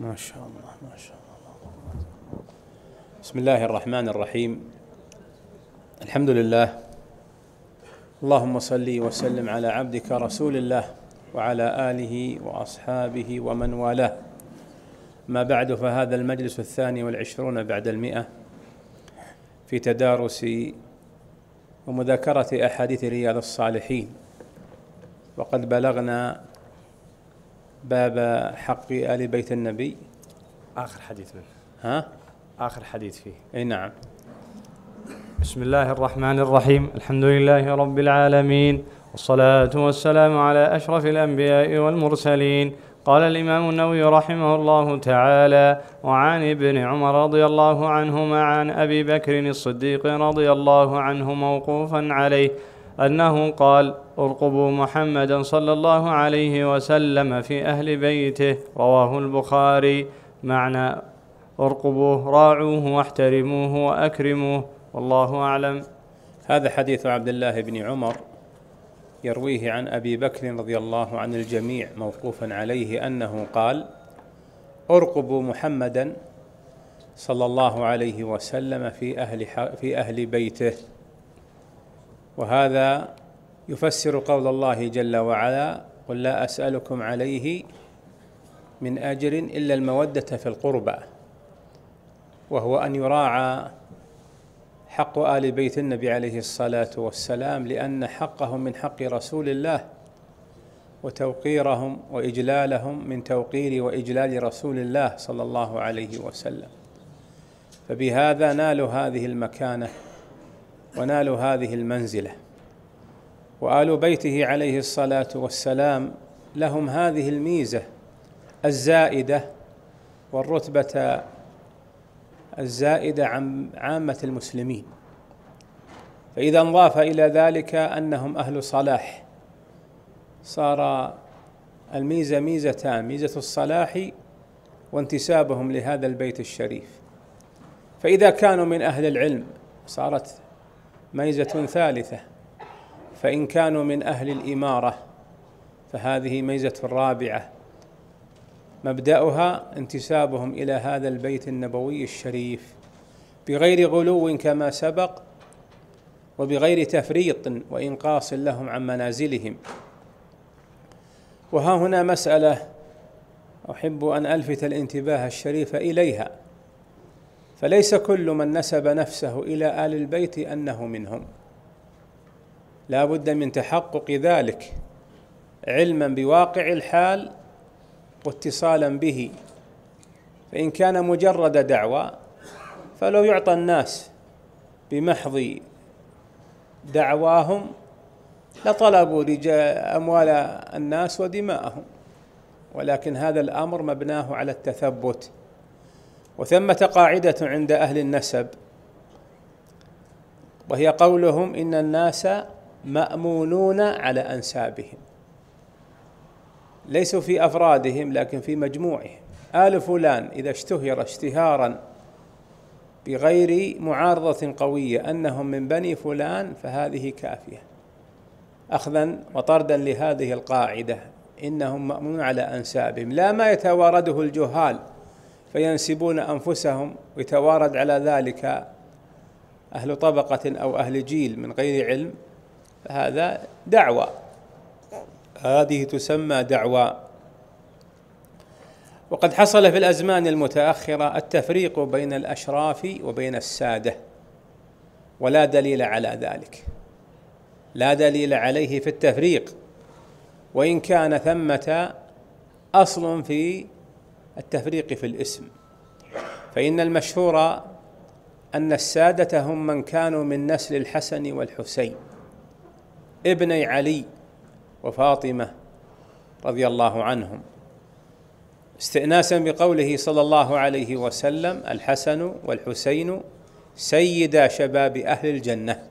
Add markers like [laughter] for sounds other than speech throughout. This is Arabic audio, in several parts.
ما شاء الله ما شاء الله بسم الله الرحمن الرحيم. الحمد لله. اللهم صل وسلم على عبدك رسول الله وعلى آله وأصحابه ومن والاه. ما بعد فهذا المجلس الثاني والعشرون بعد المئة في تدارس ومذاكرة أحاديث رياض الصالحين. وقد بلغنا باب حق آل بيت النبي. آخر حديث منه. ها؟ آخر حديث فيه. إي نعم. بسم الله الرحمن الرحيم. الحمد لله رب العالمين والصلاة والسلام على أشرف الأنبياء والمرسلين. قال الإمام النووي رحمه الله تعالى وعن ابن عمر رضي الله عنهما عن أبي بكر الصديق رضي الله عنه موقوفا عليه أنه قال أرقبوا محمدا صلى الله عليه وسلم في أهل بيته رواه البخاري. معنى أرقبوه راعوه واحترموه وأكرموه والله أعلم. هذا حديث عبد الله بن عمر يرويه عن أبي بكر رضي الله عن الجميع موقوفا عليه أنه قال أرقبوا محمدا صلى الله عليه وسلم في أهل في أهل بيته. وهذا يفسر قول الله جل وعلا قل لا أسألكم عليه من أجر إلا المودة في القربى. وهو أن يراعى حق آل بيت النبي عليه الصلاة والسلام لأن حقهم من حق رسول الله وتوقيرهم وإجلالهم من توقير وإجلال رسول الله صلى الله عليه وسلم. فبهذا نالوا هذه المكانة ونالوا هذه المنزلة. وآل بيته عليه الصلاة والسلام لهم هذه الميزة الزائدة والرتبة الزائدة عن عامة المسلمين. فإذا انضاف إلى ذلك أنهم أهل صلاح صار الميزة ميزتان ميزة الصلاح وانتسابهم لهذا البيت الشريف. فإذا كانوا من أهل العلم صارت ميزة ثالثة فإن كانوا من أهل الإمارة فهذه ميزة رابعة. مبدأها انتسابهم إلى هذا البيت النبوي الشريف بغير غلو كما سبق وبغير تفريط وإنقاص لهم عن منازلهم. وها هنا مسألة أحب أن ألفت الانتباه الشريف إليها. فليس كل من نسب نفسه إلى آل البيت أنه منهم. لا بد من تحقق ذلك. علما بواقع الحال واتصالا به. فإن كان مجرد دعوى فلو يعطى الناس بمحض دعواهم لطلبوا أموال الناس ودماءهم. ولكن هذا الأمر مبناه على التثبت. وثمة قاعدة عند أهل النسب وهي قولهم إن الناس مأمونون على أنسابهم. ليسوا في أفرادهم لكن في مجموعهم. آل فلان إذا اشتهر اشتهارا بغير معارضة قوية أنهم من بني فلان فهذه كافية. اخذا وطردا لهذه القاعدة إنهم مأمونون على أنسابهم. لا ما يتوارده الجهال فينسبون أنفسهم ويتوارد على ذلك أهل طبقة أو أهل جيل من غير علم. فهذا دعوى هذه تسمى دعوى وقد حصل في الأزمان المتأخرة التفريق بين الأشراف وبين السادة ولا دليل على ذلك. لا دليل عليه في التفريق. وإن كان ثمة أصل في التفريق في الاسم. فإن المشهور أن السادة هم من كانوا من نسل الحسن والحسين. ابني علي وفاطمة رضي الله عنهم. استئناسا بقوله صلى الله عليه وسلم الحسن والحسين سيدا شباب أهل الجنة.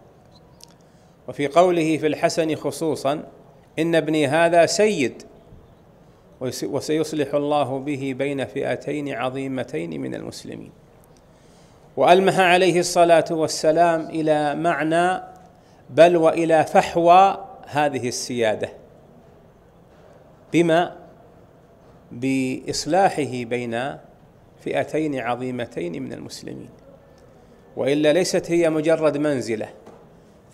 وفي قوله في الحسن خصوصا إن ابني هذا سيد وسيصلح الله به بين فئتين عظيمتين من المسلمين. وألمح عليه الصلاة والسلام إلى معنى بل وإلى فحوى هذه السيادة بما بإصلاحه بين فئتين عظيمتين من المسلمين. وإلا ليست هي مجرد منزلة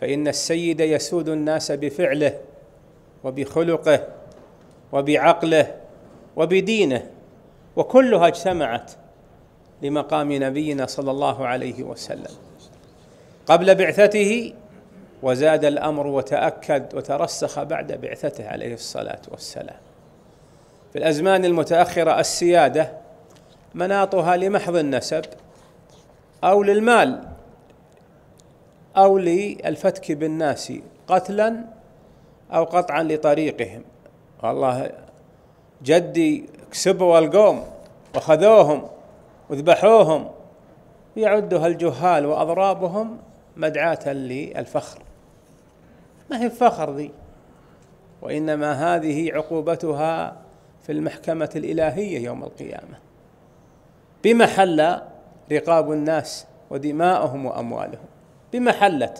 فإن السيد يسود الناس بفعله وبخلقه وبعقله وبدينه وكلها اجتمعت لمقام نبينا صلى الله عليه وسلم. قبل بعثته وزاد الأمر وتأكد وترسخ بعد بعثته عليه الصلاة والسلام. في الأزمان المتأخرة السيادة مناطها لمحض النسب أو للمال أو للفتك بالناس قتلا أو قطعا لطريقهم. والله جدي كسبوا القوم وخذوهم وذبحوهم يعدها الجهال وأضرابهم مدعاة للفخر. ما هي فخر ذي. وإنما هذه عقوبتها في المحكمة الإلهية يوم القيامة. بمحل رقاب الناس ودماؤهم وأموالهم. بمحلة.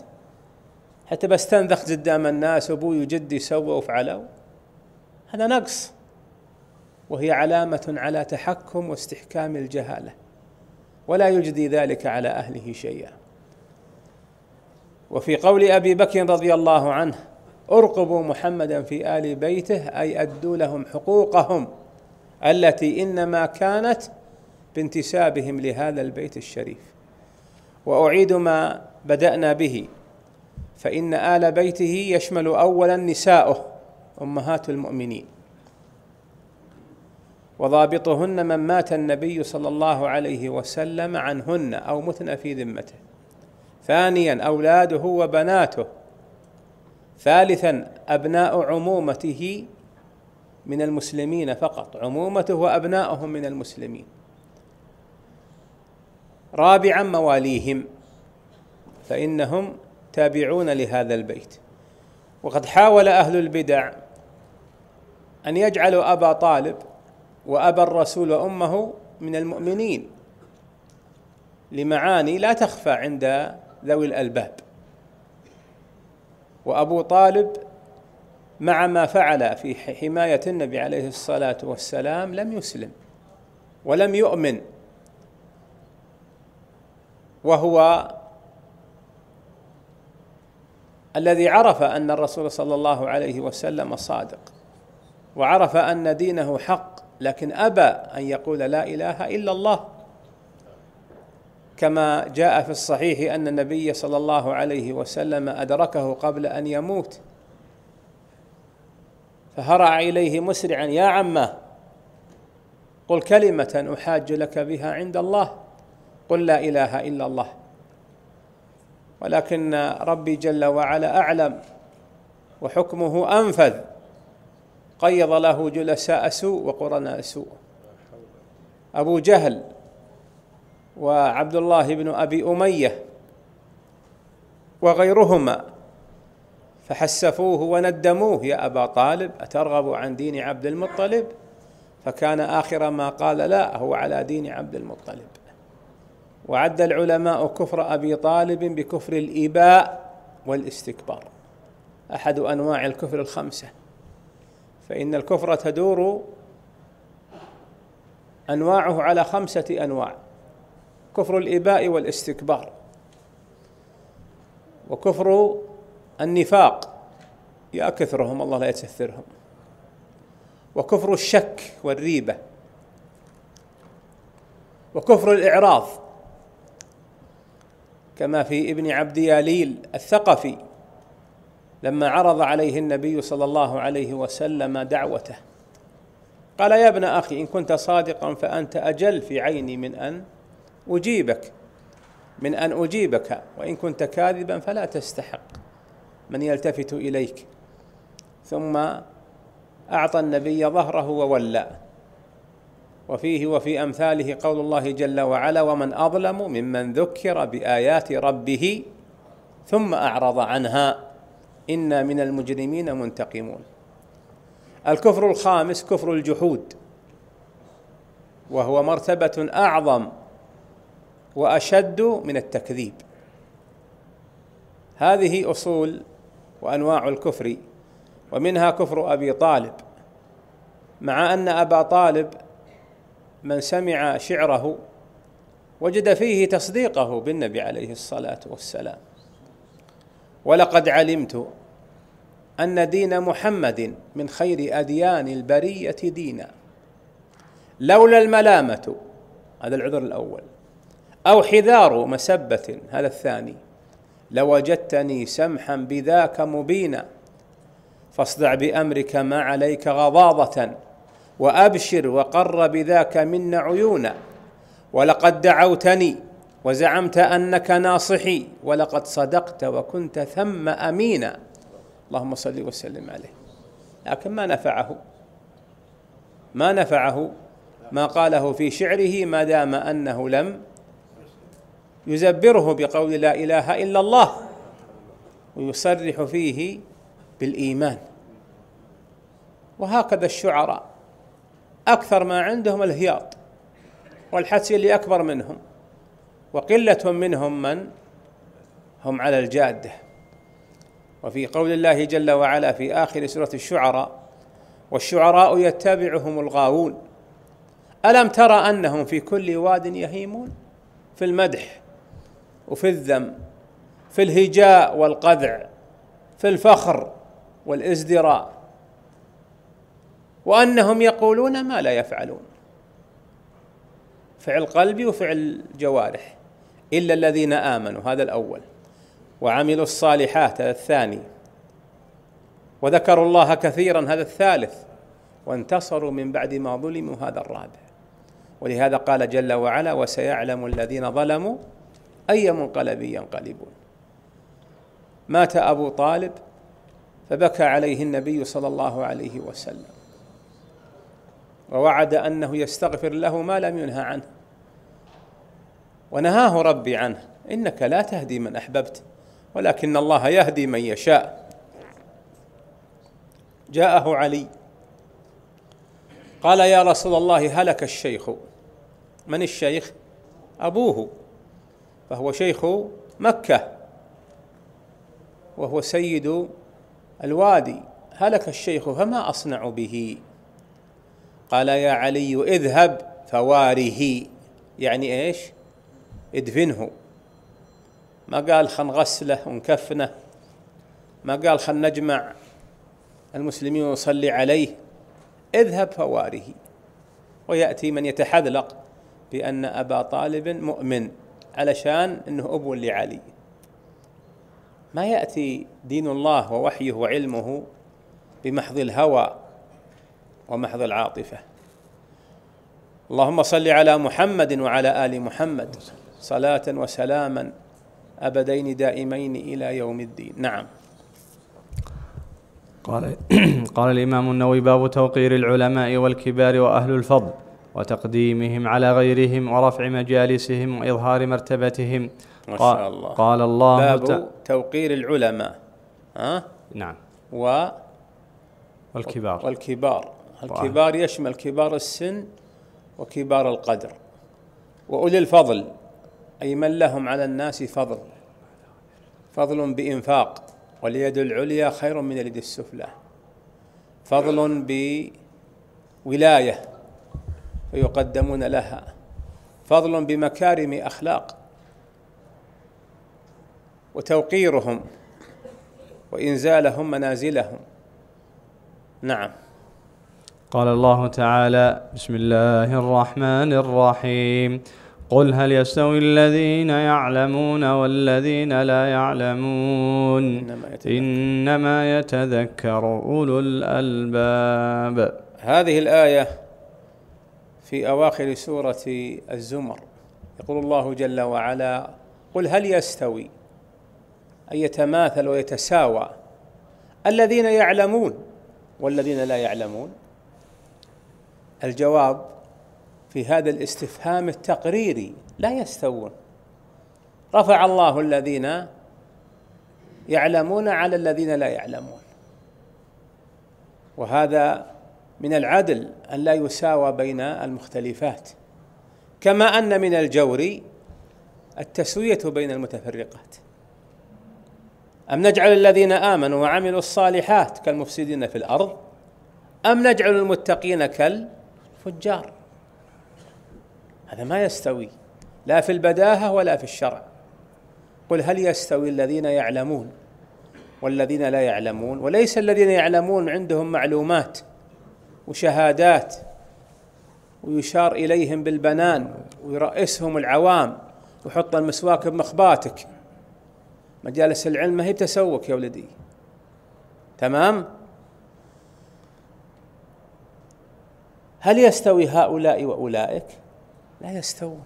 حتى بستنذخ قدام الناس أبوي وجدي سووا وفعلوا هذا نقص. وهي علامة على تحكم واستحكام الجهالة. ولا يجدي ذلك على أهله شيئا. وفي قول أبي بكر رضي الله عنه ارقبوا محمدا في آل بيته أي أدوا لهم حقوقهم التي إنما كانت بانتسابهم لهذا البيت الشريف. وأعيد ما بدأنا به فإن آل بيته يشمل أولا نساؤه أمهات المؤمنين. وضابطهن من مات النبي صلى الله عليه وسلم عنهن أو متن في ذمته. ثانيا أولاده وبناته. ثالثا أبناء عمومته من المسلمين فقط. عمومته وأبناؤهم من المسلمين. رابعا مواليهم. فإنهم تابعون لهذا البيت. وقد حاول أهل البدع أن يجعلوا أبا طالب وأبا الرسول وأمه من المؤمنين لمعاني لا تخفى عند ذوي الألباب. وأبو طالب مع ما فعل في حماية النبي عليه الصلاة والسلام لم يسلم ولم يؤمن. وهو الذي عرف أن الرسول صلى الله عليه وسلم صادق وعرف أن دينه حق لكن أبى أن يقول لا إله إلا الله. كما جاء في الصحيح أن النبي صلى الله عليه وسلم أدركه قبل أن يموت. فهرع إليه مسرعا يا عمة قل كلمة أحاج لك بها عند الله قل لا إله إلا الله. ولكن ربي جل وعلا أعلم وحكمه أنفذ قيض له جلساء سوء وقرناء سوء. أبو جهل وعبد الله بن أبي أمية وغيرهما فحسفوه وندموه. يا أبا طالب أترغب عن دين عبد المطلب؟ فكان آخر ما قال لا هو على دين عبد المطلب. وعد العلماء كفر أبي طالب بكفر الإباء والاستكبار أحد أنواع الكفر الخمسة. فإن الكفر تدور أنواعه على خمسة أنواع. كفر الإباء والاستكبار. وكفر النفاق يا كثرهم الله لا يتثرهم وكفر الشك والريبة. وكفر الإعراض كما في ابن عبد ياليل الثقفي لما عرض عليه النبي صلى الله عليه وسلم دعوته. قال يا ابن أخي إن كنت صادقا فأنت أجل في عيني من أن أجيبك. من أن أجيبك وإن كنت كاذبا فلا تستحق. من يلتفت إليك. ثم أعطى النبي ظهره وولى. وفيه وفي أمثاله قول الله جل وعلا ومن أظلم ممن ذكر بآيات ربه ثم أعرض عنها إنا من المجرمين منتقمون. الكفر الخامس كفر الجحود وهو مرتبة أعظم وأشد من التكذيب. هذه أصول وأنواع الكفر ومنها كفر أبي طالب مع أن أبا طالب من سمع شعره وجد فيه تصديقه بالنبي عليه الصلاة والسلام. ولقد علمت أن دين محمد من خير أديان البرية دينا. لولا الملامة هذا العذر الأول. أو حذار مسبة هذا الثاني. لوجدتني سمحا بذاك مبينا فاصدع بأمرك ما عليك غضاضة وأبشر وقر بذاك منا عيونا. ولقد دعوتني وزعمت أنك ناصحي ولقد صدقت وكنت ثم أمينا. اللهم صل وسلم عليه. لكن ما نفعه؟ ما نفعه؟ ما قاله في شعره ما دام أنه لم يزبره بقول لا إله إلا الله ويصرح فيه بالإيمان. وهكذا الشعراء. أكثر ما عندهم الهياط والحسي اللي أكبر منهم وقله منهم من؟ هم على الجادة. وفي قول الله جل وعلا في آخر سورة الشعراء والشعراء يتبعهم الغاوون ألم ترى أنهم في كل واد يهيمون في المدح؟ وفي الذم في الهجاء والقذع في الفخر والازدراء. وأنهم يقولون ما لا يفعلون. فعل قلبي وفعل جوارح إلا الذين آمنوا هذا الأول. وعملوا الصالحات هذا الثاني. وذكروا الله كثيرا هذا الثالث. وانتصروا من بعد ما ظلموا هذا الرابع. ولهذا قال جل وعلا وسيعلم الذين ظلموا أي منقلب ينقلبون. مات أبو طالب فبكى عليه النبي صلى الله عليه وسلم. ووعد أنه يستغفر له ما لم ينهى عنه. ونهاه ربي عنه إنك لا تهدي من أحببت ولكن الله يهدي من يشاء. جاءه علي. قال يا رسول الله هلك الشيخ. من الشيخ؟ أبوه. فهو شيخ مكة وهو سيد الوادي. هلك الشيخ فما أصنع به؟ قال يا علي اذهب فواره. يعني إيش؟ ادفنه. ما قال خل نغسله ونكفنه. ما قال خل نجمع المسلمين ونصلي عليه. اذهب فواره. ويأتي من يتحذلق بأن أبا طالب مؤمن. علشان إنه أبو لعلي ما يأتي دين الله ووحيه وعلمه بمحض الهوى ومحض العاطفة. اللهم صل على محمد وعلى آل محمد. صلاة وسلاما أبدين دائمين إلى يوم الدين. نعم. قال [clears throat] قال الإمام النووي باب توقير العلماء والكبار وأهل الفضل. وتقديمهم على غيرهم ورفع مجالسهم وإظهار مرتبتهم. ما شاء الله. قال الله باب توقير العلماء. ها؟ نعم. و والكبار. والكبار. الكبار يشمل كبار السن وكبار القدر. وأولي الفضل أي من لهم على الناس فضل. فضل بإنفاق واليد العليا خير من اليد السفلى. فضل بولاية. فيقدمون لها. فضل بمكارم أخلاق. وتوقيرهم. وإنزالهم منازلهم. نعم. قال الله تعالى بسم الله الرحمن الرحيم. قل هل يستوي الذين يعلمون والذين لا يعلمون؟ إنما يتذكر, إنما يتذكر أولو الألباب. هذه الآية في أواخر سورة الزمر. يقول الله جل وعلا قل هل يستوي أن يتماثل ويتساوى الذين يعلمون والذين لا يعلمون؟ الجواب في هذا الاستفهام التقريري لا يستوون. رفع الله الذين يعلمون على الذين لا يعلمون. وهذا من العدل أن لا يساوى بين المختلفات كما أن من الجور التسوية بين المتفرقات. أم نجعل الذين آمنوا وعملوا الصالحات كالمفسدين في الأرض أم نجعل المتقين كالفجار؟ هذا ما يستوي لا في البداهة ولا في الشرع. قل هل يستوي الذين يعلمون والذين لا يعلمون؟ وليس الذين يعلمون عندهم معلومات وشهادات ويشار إليهم بالبنان ويرأسهم العوام ويحط المسواك بمخباتك. مجالس العلم ما هي بتسوك يا ولدي. تمام؟ هل يستوي هؤلاء وأولئك؟ لا يستوون.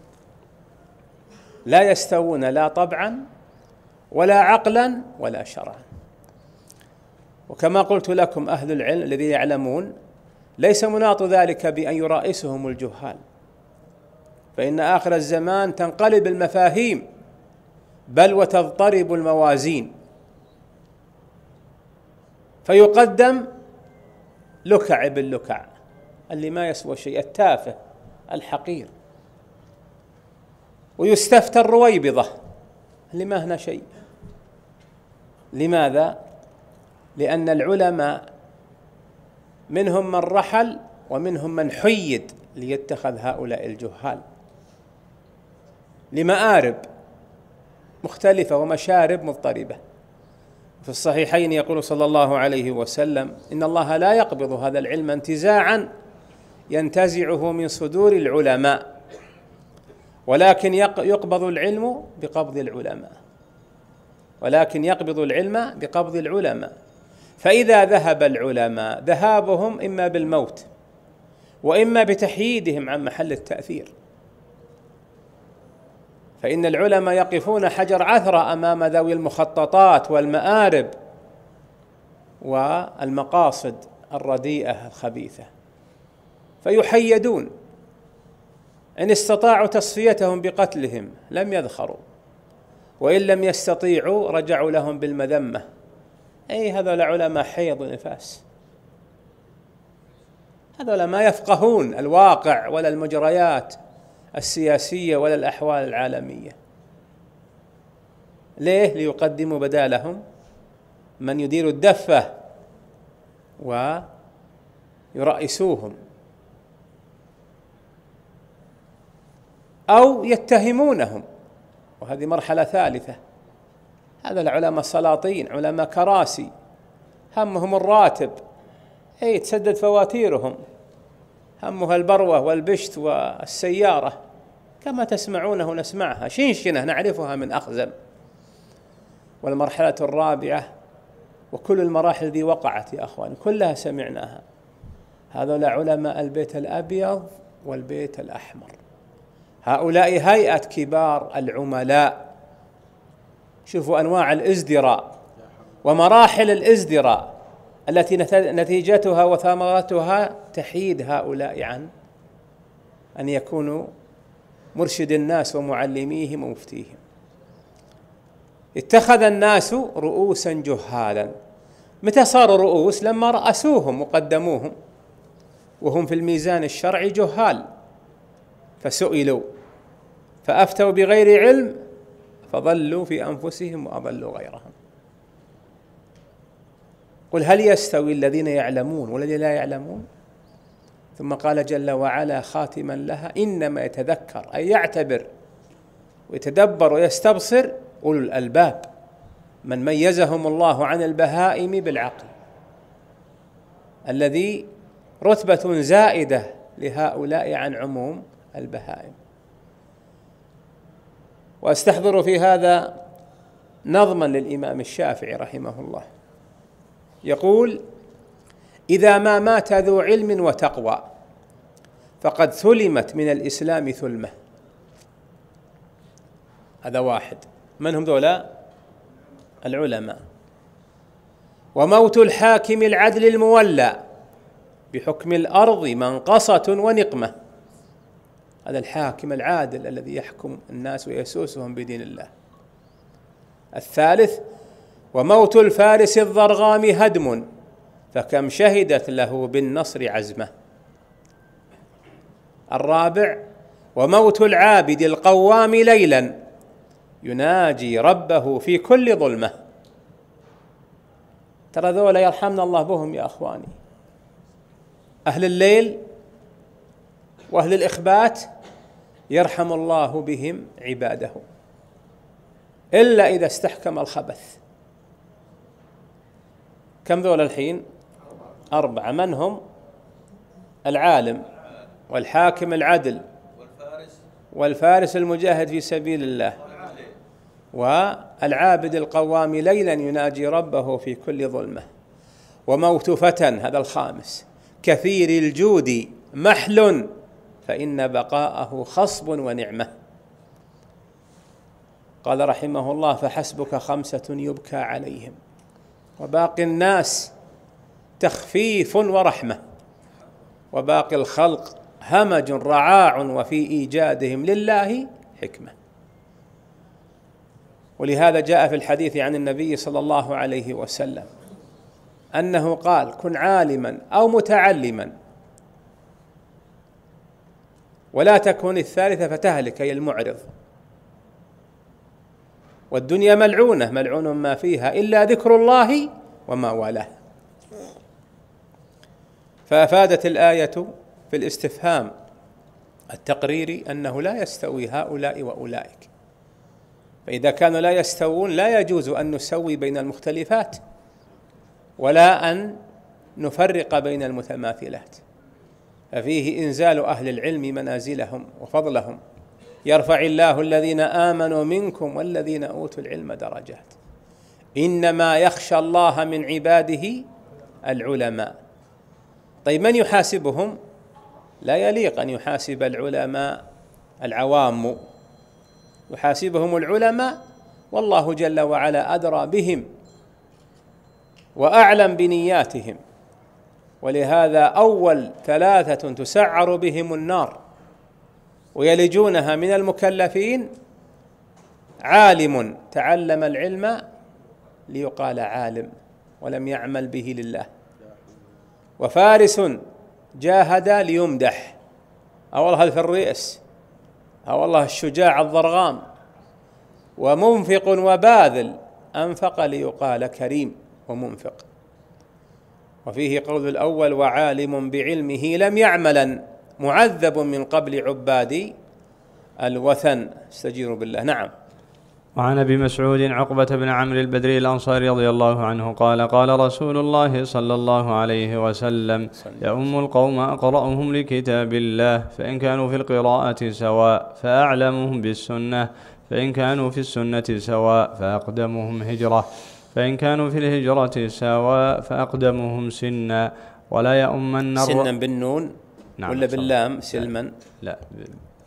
لا يستوون لا طبعا ولا عقلا ولا شرعا. وكما قلت لكم أهل العلم الذين يعلمون ليس مناط ذلك بأن يرائسهم الجهال. فإن آخر الزمان تنقلب المفاهيم بل وتضطرب الموازين. فيقدم لكع ابن لكع اللي ما يسوى شيء التافه الحقير. ويستفتى الرويبضة اللي ما هنا شيء. لماذا؟ لأن العلماء منهم من رحل ومنهم من حيد ليتخذ هؤلاء الجهال. لمآرب مختلفة ومشارب مضطربة. في الصحيحين يقول صلى الله عليه وسلم إن الله لا يقبض هذا العلم انتزاعا ينتزعه من صدور العلماء ولكن يقبض العلم بقبض العلماء ولكن يقبض العلم بقبض العلماء. فإذا ذهب العلماء ذهابهم إما بالموت وإما بتحييدهم عن محل التأثير. فإن العلماء يقفون حجر عثرة أمام ذوي المخططات والمآرب والمقاصد الرديئة الخبيثة. فيحيدون. إن استطاعوا تصفيتهم بقتلهم لم يذخروا وإن لم يستطيعوا رجعوا لهم بالمذمة. أي هذول علماء حيض ونفاس. هذول ما يفقهون الواقع ولا المجريات السياسية ولا الأحوال العالمية. ليه؟ ليقدموا بدالهم من يدير الدفة ويرأسوهم. أو يتهمونهم. وهذه مرحلة ثالثة. هذا العلماء السلاطين علماء كراسي. همهم الراتب. أي تسدد فواتيرهم. همها البروة والبشت والسيارة. كما تسمعونه نسمعها. شنشنة نعرفها من أخزم والمرحلة الرابعة وكل المراحل ذي وقعت يا أخوان كلها سمعناها. هذول علماء البيت الأبيض والبيت الأحمر. هؤلاء هيئة كبار العملاء. شوفوا أنواع الإزدراء ومراحل الإزدراء التي نتيجتها وثمرتها تحييد هؤلاء عن أن يكونوا مرشد الناس ومعلميهم ومفتيهم. اتخذ الناس رؤوسا جهالا. متى صاروا رؤوس؟ لما رأسوهم وقدموهم. وهم في الميزان الشرعي جهال. فسئلوا. فأفتوا بغير علم فضلوا في أنفسهم وأضلوا غيرهم. قل هل يستوي الذين يعلمون والذين لا يعلمون؟ ثم قال جل وعلا خاتما لها إنما يتذكر أي يعتبر ويتدبر ويستبصر أولو الألباب من ميزهم الله عن البهائم بالعقل. الذي رتبة زائدة لهؤلاء عن عموم البهائم. وأستحضر في هذا نظما للإمام الشافعي رحمه الله. يقول إذا ما مات ذو علم وتقوى فقد ثلمت من الإسلام ثلمة. هذا واحد. من هم ذولا؟ العلماء. وموت الحاكم العدل المولى بحكم الأرض منقصة ونقمة. هذا الحاكم العادل الذي يحكم الناس ويسوسهم بدين الله. الثالث وموت الفارس الضرغام هدم فكم شهدت له بالنصر عزمة. الرابع وموت العابد القوام ليلا يناجي ربه في كل ظلمة. ترى ذولا يرحمنا الله بهم يا أخواني. أهل الليل وأهل الإخبات يرحم الله بهم عباده. إلا إذا استحكم الخبث. كم ذول الحين؟ أربعة. من هم؟ العالم والحاكم العدل والفارس المجاهد في سبيل الله والعابد القوام ليلا يناجي ربه في كل ظلمة. وموت فتى هذا الخامس. كثير الجود محل فإن بقاءه خصب ونعمة. قال رحمه الله فحسبك خمسة يبكى عليهم. وباقي الناس تخفيف ورحمة. وباقي الخلق همج رعاع وفي إيجادهم لله حكمة. ولهذا جاء في الحديث عن النبي صلى الله عليه وسلم أنه قال كن عالما أو متعلما ولا تكن الثالثة فتهلك أي المعرض. والدنيا ملعونة ملعون ما فيها إلا ذكر الله وما والاه. فأفادت الآية في الاستفهام التقريري أنه لا يستوي هؤلاء وأولئك. فإذا كانوا لا يستوون لا يجوز أن نسوي بين المختلفات ولا أن نفرق بين المتماثلات. ففيه إنزال أهل العلم منازلهم وفضلهم. يرفع الله الذين آمنوا منكم والذين أوتوا العلم درجات. إنما يخشى الله من عباده العلماء. طيب من يحاسبهم؟ لا يليق أن يحاسب العلماء العوام. يحاسبهم العلماء والله جل وعلا أدرى بهم وأعلم بنياتهم. ولهذا أول ثلاثة تسعر بهم النار ويلجونها من المكلفين عالم تعلم العلم ليقال عالم ولم يعمل به لله وفارس جاهد ليمدح أو الله الرئس أو الله الشجاع الضرغام ومنفق وباذل أنفق ليقال كريم ومنفق وفيه قول الأول وعالم بعلمه لم يعملا. معذب من قبل عباد الوثن. استجير بالله. نعم. وعن أبي مسعود عقبة بن عمرو البدري الأنصاري رضي الله عنه قال قال رسول الله صلى الله عليه وسلم يؤم القوم أقرأهم لكتاب الله فإن كانوا في القراءة سواء فأعلمهم بالسنة فإن كانوا في السنة سواء فأقدمهم هجرة. فإن كانوا في الهجرة سواء فأقدمهم سنا. ولا يؤمن سنا بالنون نعم ولا باللام؟ سلما. لا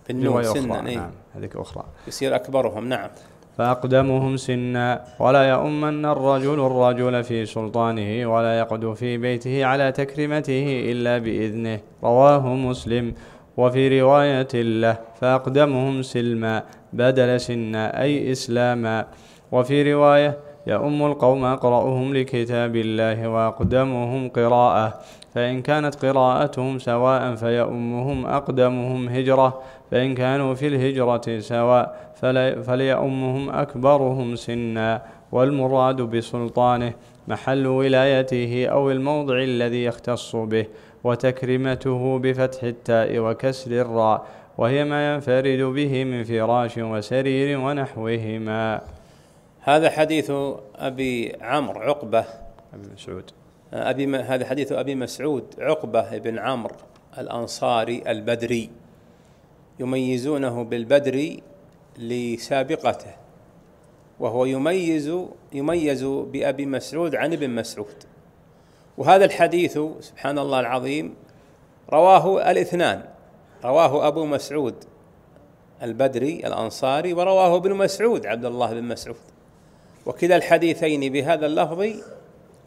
بالنون سنا إيه؟ نعم هذيك أخرى. يصير أكبرهم نعم. فأقدمهم سنا. ولا يؤمن الرجل الرجل في سلطانه ولا يقد في بيته على تكريمته إلا بإذنه. رواه مسلم. وفي رواية له فأقدمهم سلما بدل سنا أي إسلاما. وفي رواية يؤم القوم أقرأهم لكتاب الله وأقدمهم قراءة. فإن كانت قراءتهم سواء فيؤمهم أقدمهم هجرة. فإن كانوا في الهجرة سواء فليؤمهم أكبرهم سنا. والمراد بسلطانه محل ولايته أو الموضع الذي يختص به. وتكرمته بفتح التاء وكسر الراء. وهي ما ينفرد به من فراش وسرير ونحوهما. هذا حديث أبي عمرو عقبة. أبي مسعود. أبي م... هذا حديث أبي مسعود عقبة بن عمرو الأنصاري البدري يميزونه بالبدري لسابقته وهو يميز يميز بأبي مسعود عن ابن مسعود. وهذا الحديث سبحان الله العظيم رواه الاثنان رواه أبو مسعود البدري الأنصاري ورواه ابن مسعود عبد الله بن مسعود. وكلا الحديثين بهذا اللفظ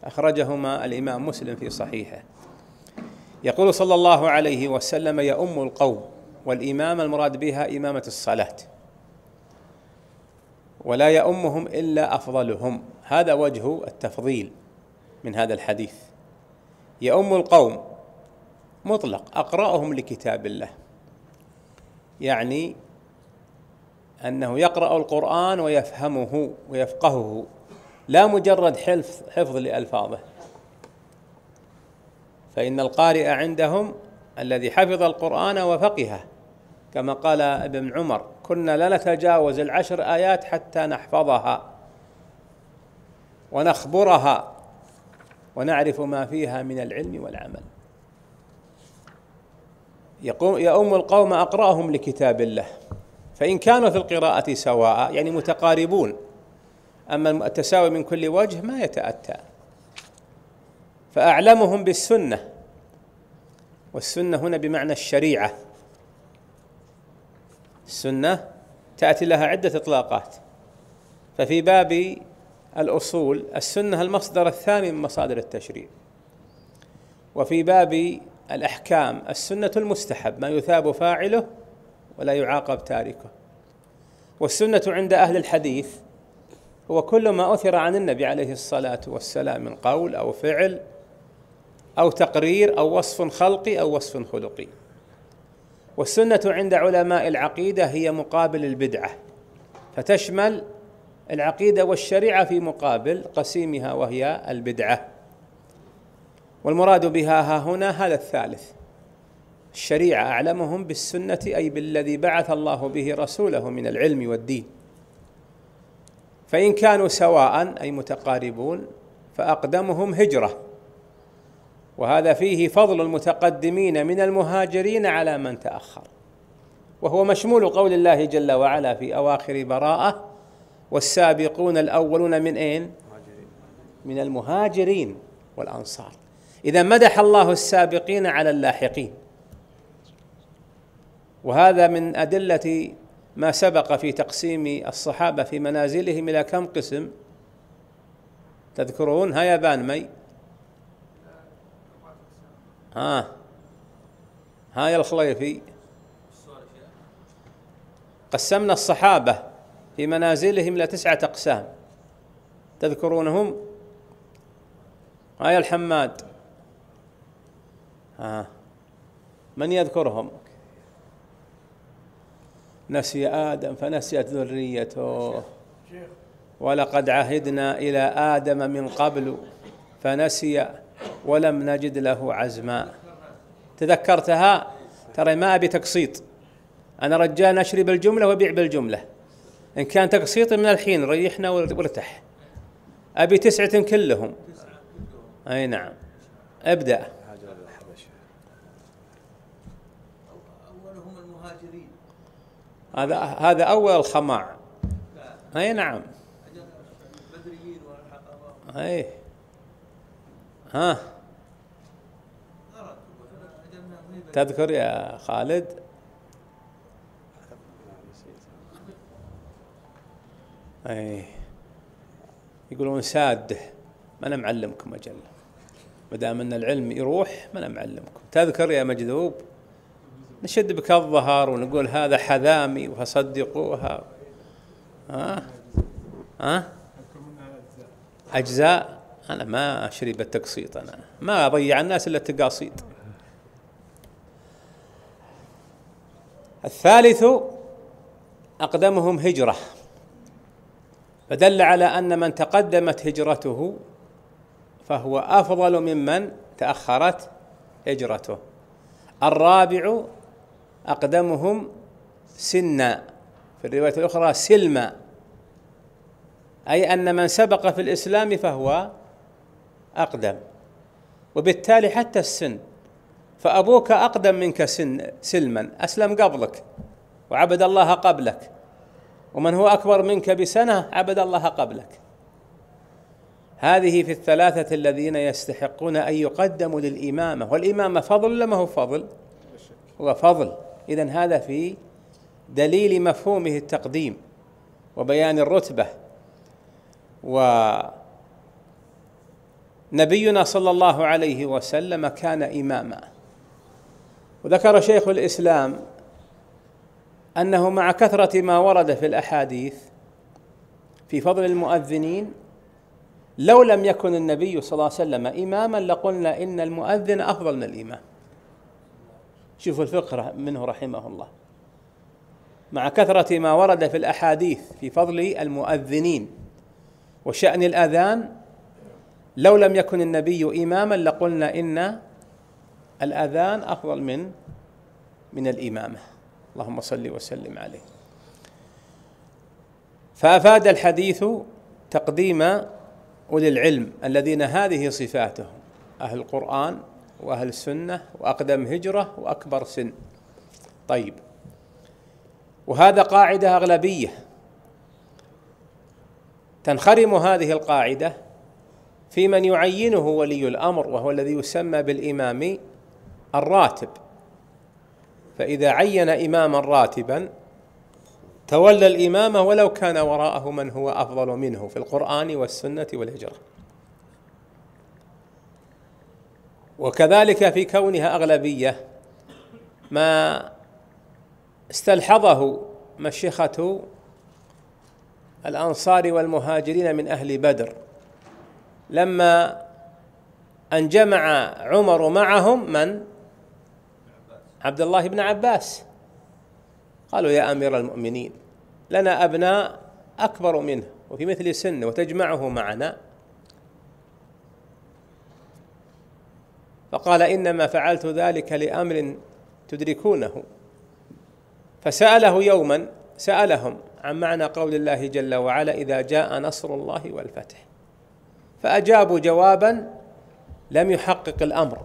أخرجهما الإمام مسلم في صحيحه. يقول صلى الله عليه وسلم يؤم القوم والإمام المراد بها إمامة الصلاة. ولا يؤمهم إلا أفضلهم. هذا وجه التفضيل من هذا الحديث. يؤم القوم مطلق أقرأهم لكتاب الله. يعني أنه يقرأ القرآن ويفهمه ويفقهه. لا مجرد حفظ حفظ لألفاظه. فإن القارئ عندهم الذي حفظ القرآن وفقهه. كما قال ابن عمر كنا لا نتجاوز العشر آيات حتى نحفظها ونخبرها ونعرف ما فيها من العلم والعمل. يقوم يؤم القوم أقرأهم لكتاب الله. فإن كانوا في القراءة سواء يعني متقاربون. أما التساوي من كل وجه ما يتأتى. فأعلمهم بالسنة. والسنة هنا بمعنى الشريعة. السنة تأتي لها عدة إطلاقات. ففي باب الأصول السنة المصدر الثاني من مصادر التشريع. وفي باب الأحكام السنة المستحب ما يثاب فاعله ولا يعاقب تاركه. والسنة عند أهل الحديث هو كل ما أثر عن النبي عليه الصلاة والسلام من قول أو فعل أو تقرير أو وصف خلقي أو وصف خلقي. والسنة عند علماء العقيدة هي مقابل البدعة فتشمل العقيدة والشريعة في مقابل قسيمها وهي البدعة. والمراد بها ها هنا هذا الثالث. الشريعة أعلمهم بالسنة أي بالذي بعث الله به رسوله من العلم والدين. فإن كانوا سواء أي متقاربون فأقدمهم هجرة. وهذا فيه فضل المتقدمين من المهاجرين على من تأخر. وهو مشمول قول الله جل وعلا في أواخر براءة والسابقون الأولون من أين؟ من المهاجرين والأنصار. إذا مدح الله السابقين على اللاحقين. وهذا من أدلة ما سبق في تقسيم الصحابة في منازلهم إلى كم قسم؟ تذكرون؟ ها يا بانمي ها. ها يا الخليفي. قسمنا الصحابة في منازلهم إلى تسعة أقسام. تذكرونهم ها يا الحماد. ها. من يذكرهم؟ نسي آدم فنسيت ذريته. ولقد عهدنا إلى آدم من قبل فنسي ولم نجد له عزما. تذكرتها؟ ترى ما أبي تقسيط. أنا رجال نشري بالجملة وبيع بالجملة. إن كان تقسيط من الحين ريحنا وارتح أبي تسعة كلهم. أي نعم. ابدأ. هذا هذا أول الخماع أي نعم. أي. ها. تذكر يا خالد؟ أي. يقولون ساده ما أنا معلمكم أجل. ما دام أن العلم يروح ما أنا معلمكم تذكر يا مجذوب؟ نشد بك الظهر ونقول هذا حذامي فصدقوها ها؟ ها؟ أجزاء؟ أنا ما أشري بالتقسيط أنا. ما أضيع الناس إلا التقاصيد الثالث أقدمهم هجرة. فدل على أن من تقدمت هجرته فهو أفضل ممن تأخرت هجرته. الرابع أقدمهم سنا في الرواية الأخرى سلما أي أن من سبق في الإسلام فهو أقدم. وبالتالي حتى السن. فأبوك أقدم منك سن سلما. أسلم قبلك. وعبد الله قبلك. ومن هو أكبر منك بسنة عبد الله قبلك. هذه في الثلاثة الذين يستحقون أن يقدموا للإمامة. والإمامة فضل ولا ما هو فضل؟ هو فضل. إذا هذا في دليل مفهومه التقديم وبيان الرتبة. ونبينا صلى الله عليه وسلم كان إماما. وذكر شيخ الإسلام أنه مع كثرة ما ورد في الأحاديث في فضل المؤذنين لو لم يكن النبي صلى الله عليه وسلم إماما لقلنا إن المؤذن أفضل من الإمام. شوفوا الفقه منه رحمه الله. مع كثرة ما ورد في الأحاديث في فضل المؤذنين وشأن الأذان لو لم يكن النبي إماما لقلنا إن الأذان أفضل من من الإمامة. اللهم صل وسلم عليه. فأفاد الحديث تقديم أولي العلم الذين هذه صفاتهم. أهل القرآن وأهل السنة وأقدم هجرة وأكبر سن. طيب. وهذا قاعدة أغلبية. تنخرم هذه القاعدة في من يعينه ولي الأمر وهو الذي يسمى بالإمام الراتب. فإذا عين إماما راتبا تولى الإمامة ولو كان وراءه من هو أفضل منه في القرآن والسنة والهجرة. وكذلك في كونها أغلبية ما استلحظه مشيخة الأنصار والمهاجرين من أهل بدر. لما أن جمع عمر معهم من؟ عبد الله بن عباس. قالوا يا أمير المؤمنين لنا أبناء أكبر منه وفي مثل سنه وتجمعه معنا. فقال إنما فعلت ذلك لأمر تدركونه. فسأله يوما سألهم عن معنى قول الله جل وعلا إذا جاء نصر الله والفتح. فأجابوا جوابا لم يحقق الأمر.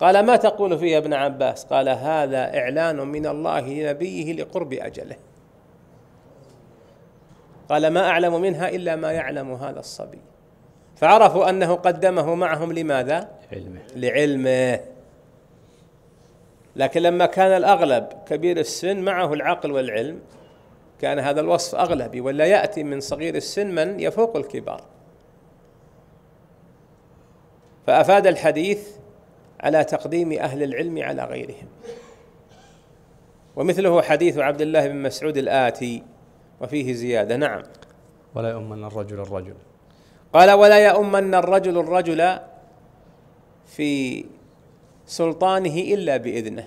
قال ما تقول فيه ابن عباس؟ قال هذا إعلان من الله لنبيه لقرب أجله. قال ما أعلم منها إلا ما يعلم هذا الصبي. فعرفوا أنه قدمه معهم لماذا؟ علمه لعلمه. لكن لما كان الأغلب كبير السن معه العقل والعلم كان هذا الوصف أغلبي ولا يأتي من صغير السن من يفوق الكبار. فأفاد الحديث على تقديم أهل العلم على غيرهم. ومثله حديث عبد الله بن مسعود الآتي وفيه زيادة. نعم. ولا يؤمن الرجل الرجل. قال ولا يؤمن الرجل الرجل في سلطانه إلا بإذنه.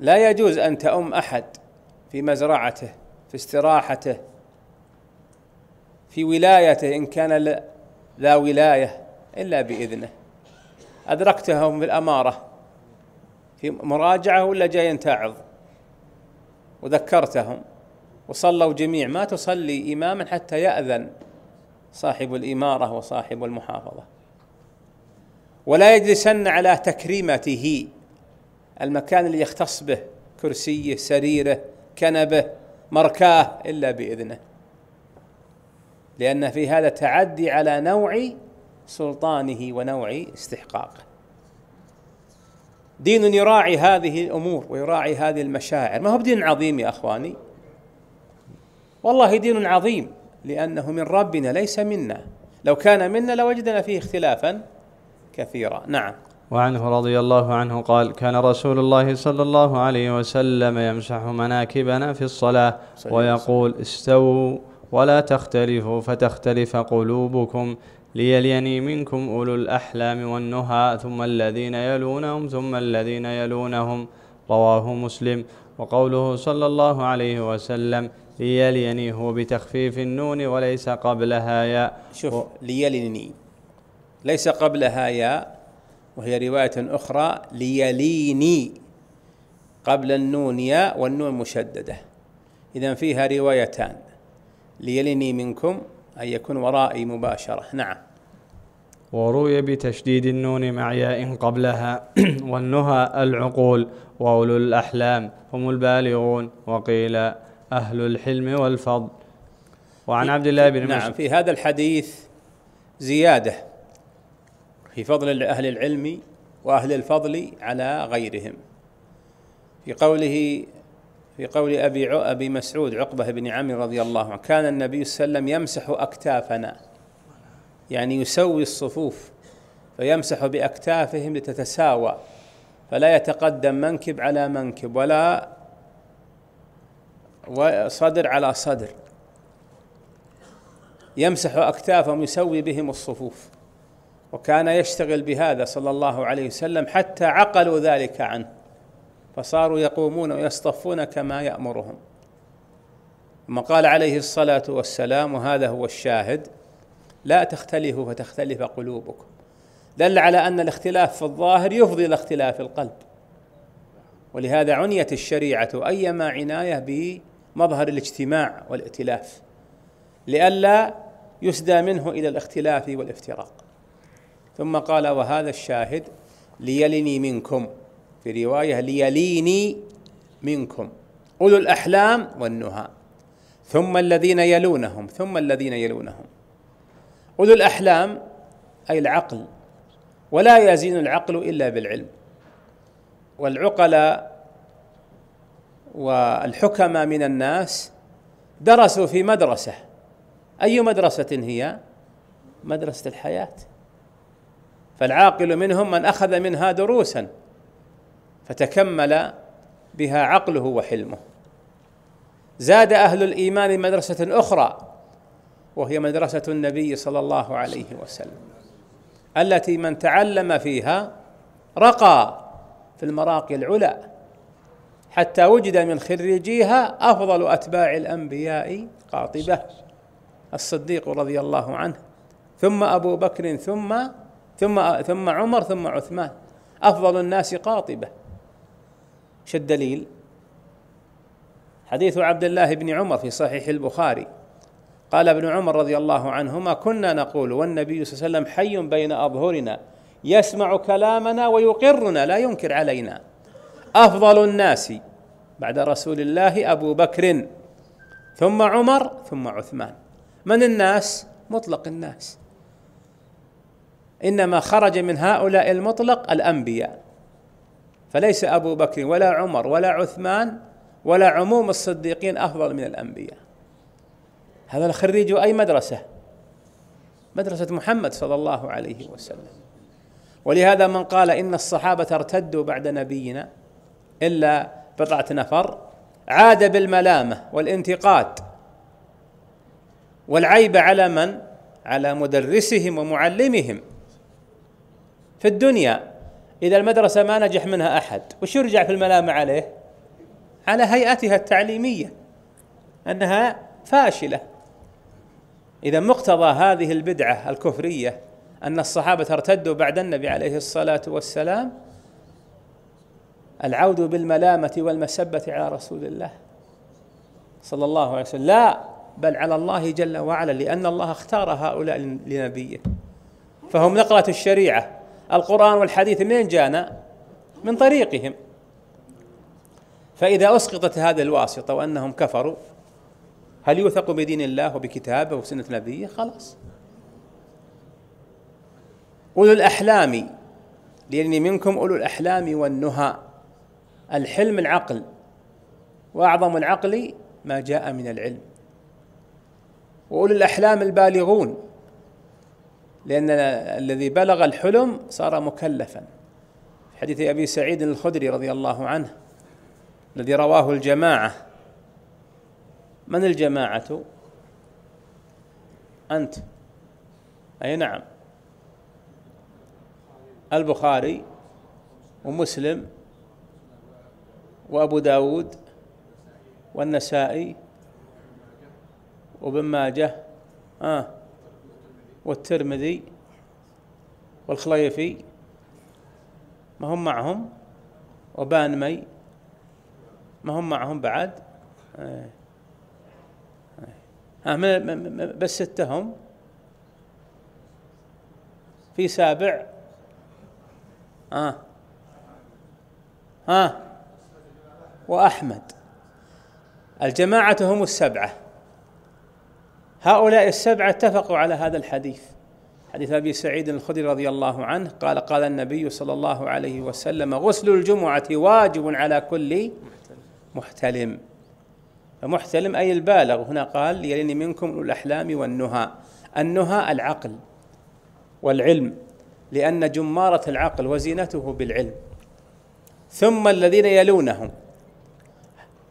لا يجوز أن تؤم أحد في مزرعته في استراحته في ولايته إن كان ذا ولاية إلا بإذنه. أدركتهم في الأمارة في مراجعة ولا جاي تاعظ وذكرتهم وصلوا جميع. ما تصلي إماما حتى يأذن. صاحب الإمارة وصاحب المحافظة. ولا يجلسن على تكريمته. المكان اللي يختص به كرسيه سريره كنبه مركاه إلا بإذنه. لأن في هذا تعدي على نوع سلطانه ونوع استحقاقه. دين يراعي هذه الأمور ويراعي هذه المشاعر. ما هو بدين عظيم يا أخواني؟ والله دين عظيم. لأنه من ربنا ليس منا. لو كان منا لوجدنا فيه اختلافا كثيرا. نعم. وعنه رضي الله عنه قال كان رسول الله صلى الله عليه وسلم يمسح مناكبنا في الصلاة ويقول استووا ولا تختلفوا فتختلف قلوبكم ليليني منكم أولو الأحلام والنهى ثم الذين يلونهم ثم الذين يلونهم. رواه مسلم. وقوله صلى الله عليه وسلم ليلني هو بتخفيف النون وليس قبلها ياء. شوف و... ليلني ليس قبلها ياء وهي رواية أخرى ليليني قبل النون ياء والنون مشددة. إذا فيها روايتان. ليليني منكم أن يكون ورائي مباشرة. نعم. وروي بتشديد النون مع ياء قبلها. [clears throat] والنهى العقول وأولو الأحلام هم البالغون وقيل أهل الحلم والفضل. وعن عبد الله بن نعم في هذا الحديث زيادة في فضل أهل العلم وأهل الفضل على غيرهم. في قوله في قول أبي أبي مسعود عقبة بن عمرو رضي الله عنه كان النبي صلى الله عليه وسلم يمسح أكتافنا. يعني يسوي الصفوف فيمسح بأكتافهم لتتساوى فلا يتقدم منكب على منكب ولا صدر على صدر. يمسح أكتافهم يسوي بهم الصفوف. وكان يشتغل بهذا صلى الله عليه وسلم حتى عقلوا ذلك عنه. فصاروا يقومون ويصطفون كما يأمرهم. ثم قال عليه الصلاة والسلام وهذا هو الشاهد لا تختلفوا فتختلف قلوبكم. دل على أن الاختلاف في الظاهر يفضي إلى اختلاف القلب. ولهذا عنيت الشريعة أيما عناية بمظهر الاجتماع والائتلاف لئلا يسدى منه إلى الاختلاف والافتراق. ثم قال وهذا الشاهد ليلني منكم في رواية ليليني منكم أولو الأحلام والنهى ثم الذين يلونهم ثم الذين يلونهم. أولو الأحلام أي العقل ولا يزين العقل إلا بالعلم والعقلاء والحكماء من الناس درسوا في مدرسة. أي مدرسة هي؟ مدرسة الحياة. فالعاقل منهم من أخذ منها دروسا فتكمل بها عقله وحلمه. زاد أهل الإيمان مدرسة أخرى وهي مدرسة النبي صلى الله عليه وسلم التي من تعلم فيها رقى في المراقي العلى حتى وجد من خريجيها أفضل أتباع الأنبياء قاطبة الصديق رضي الله عنه ثم أبو بكر ثم ثم ثم عمر ثم عثمان أفضل الناس قاطبة. إيش الدليل؟ حديث عبد الله بن عمر في صحيح البخاري. قال ابن عمر رضي الله عنهما كنا نقول والنبي صلى الله عليه وسلم حي بين أظهرنا يسمع كلامنا ويقرنا لا ينكر علينا. أفضل الناس بعد رسول الله أبو بكر ثم عمر ثم عثمان. من الناس؟ مطلق الناس. إنما خرج من هؤلاء المطلق الأنبياء. فليس أبو بكر ولا عمر ولا عثمان ولا عموم الصديقين أفضل من الأنبياء. هذا الخريج أي مدرسة؟ مدرسة محمد صلى الله عليه وسلم. ولهذا من قال إن الصحابة ارتدوا بعد نبينا إلا بضعه نفر عاد بالملامة والانتقاد والعيب على من؟ على مدرسهم ومعلمهم. في الدنيا إذا المدرسة ما نجح منها أحد وش يرجع في الملامة عليه؟ على هيئتها التعليمية أنها فاشلة. إذا مقتضى هذه البدعة الكفرية أن الصحابة ارتدوا بعد النبي عليه الصلاة والسلام العود بالملامة والمسبة على رسول الله صلى الله عليه وسلم. لا بل على الله جل وعلا لأن الله اختار هؤلاء لنبيه. فهم نقلة الشريعة. القرآن والحديث منين جانا؟ من طريقهم. فإذا أسقطت هذه الواسطة وأنهم كفروا هل يوثق بدين الله وبكتابه وسنة نبيه؟ خلاص. أولو الأحلام لأني منكم أولو الأحلام والنهى. الحلم العقل وأعظم العقل ما جاء من العلم. وأولو الأحلام البالغون لأن الذي بلغ الحلم صار مكلفا. في حديث أبي سعيد الخدري رضي الله عنه الذي رواه الجماعة. من الجماعة؟ أنت. أي نعم. البخاري ومسلم وأبو داود والنسائي وابن ماجه آه والترمذي والخليفي ما هم معهم وبانمي ما هم معهم بعد آه. آه. بس ستة هم في سابع آه ها آه. وأحمد. الجماعة هم السبعة. هؤلاء السبعة اتفقوا على هذا الحديث. حديث أبي سعيد الخدري رضي الله عنه قال قال النبي صلى الله عليه وسلم غسل الجمعة واجب على كل محتلم. فمحتلم أي البالغ هنا قال يلني منكم الأحلام والنهى. النهى العقل والعلم لأن جمارة العقل وزينته بالعلم. ثم الذين يلونهم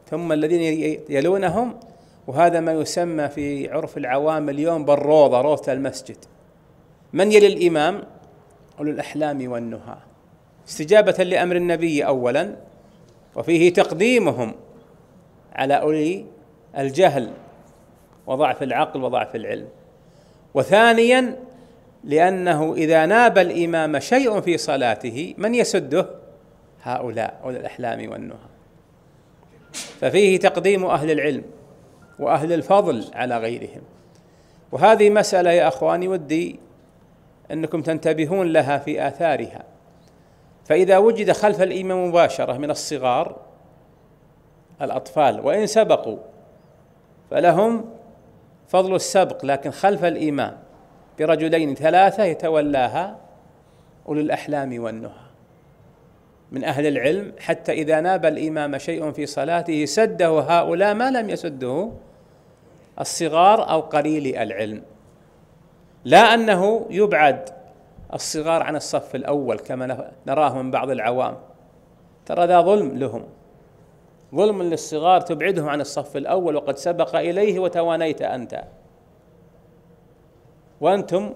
ثم الذين يلونهم وهذا ما يسمى في عرف العوام اليوم بالروضة روضة المسجد. من يلي الإمام؟ أولو الأحلام والنهى. استجابة لأمر النبي أولا وفيه تقديمهم على أولي الجهل وضعف العقل وضعف العلم. وثانيا لأنه إذا ناب الإمام شيء في صلاته من يسده؟ هؤلاء أولي الأحلام والنهى. ففيه تقديم أهل العلم وأهل الفضل على غيرهم. وهذه مسألة يا أخواني ودي أنكم تنتبهون لها في آثارها. فإذا وجد خلف الإمام مباشرة من الصغار الأطفال وإن سبقوا فلهم فضل السبق لكن خلف الإمام برجلين ثلاثة يتولاها أولي الأحلام والنهى. من أهل العلم حتى إذا ناب الإمام شيء في صلاته سده هؤلاء ما لم يسده الصغار أو قليل العلم. لا أنه يبعد الصغار عن الصف الأول كما نراه من بعض العوام. ترى ذا ظلم لهم. ظلم للصغار تبعدهم عن الصف الأول وقد سبق إليه وتوانيت أنت. وأنتم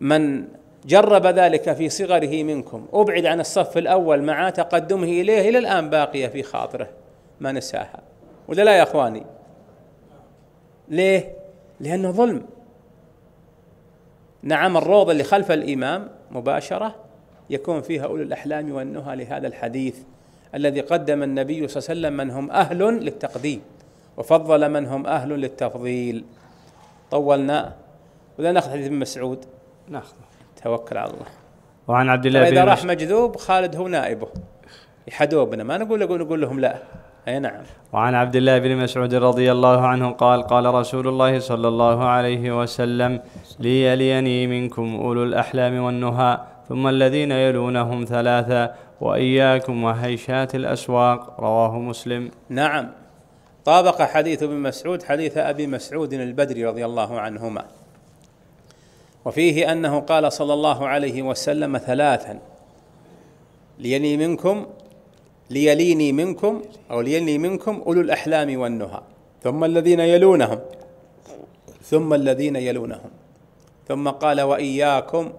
من جرب ذلك في صغره منكم. أبعد عن الصف الأول مع تقدمه إليه إلى الآن باقية في خاطره. ما نساها. ولا لا يا أخواني؟ ليه؟ لأنه ظلم. نعم الروضة اللي خلف الإمام مباشرة يكون فيها أولو الأحلام والنهى لهذا الحديث الذي قدم النبي صلى الله عليه وسلم من هم أهل للتقديم وفضل من هم أهل للتفضيل. طولنا. ولا نأخذ حديث ابن مسعود؟ ناخذ توكل على الله. وعن عبد الله بن إذا راح مجذوب خالد هو نائبه. يحدوبنا ما نقول نقول, نقول لهم لا. أي نعم. وعن عبد الله بن مسعود رضي الله عنه قال قال رسول الله صلى الله عليه وسلم ليليني منكم أولو الأحلام والنهى ثم الذين يلونهم ثلاثة وإياكم وهيشات الأسواق. رواه مسلم. نعم. طابق حديث ابن مسعود حديث أبي مسعود البدري رضي الله عنهما. وفيه أنه قال صلى الله عليه وسلم ثلاثا. ليلي منكم ليليني منكم أو ليلني منكم أولو الأحلام والنهى. ثم الذين يلونهم ثم الذين يلونهم. ثم قال وإياكم